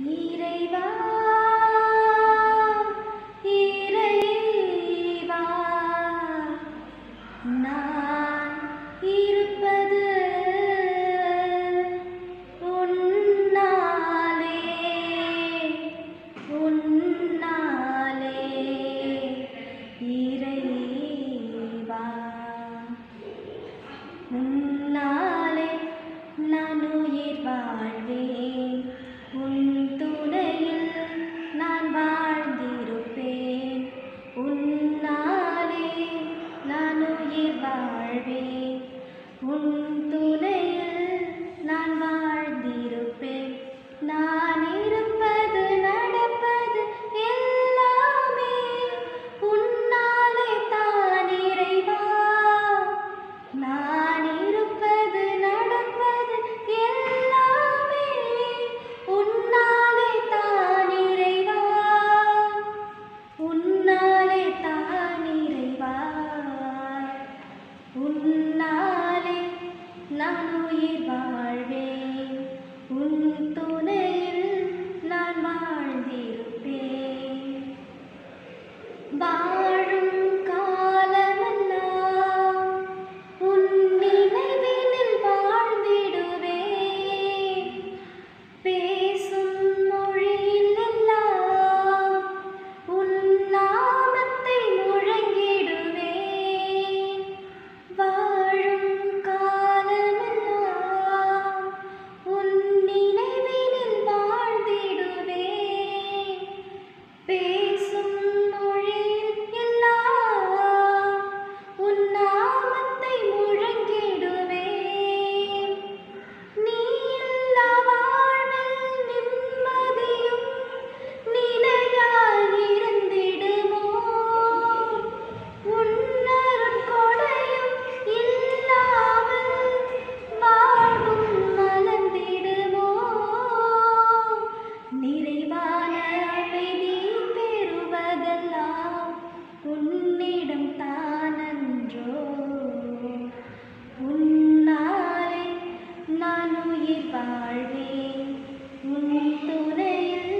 இறைவா. வாழ்வே உன் துணையில் நான் வாழ்ந்திருப்பேன் ನಿನ್ನಾಲೆ ನಾನು ಈ ಬಾಳ್ವೆ Be உயிர் வாழ்வே உன் துணையில்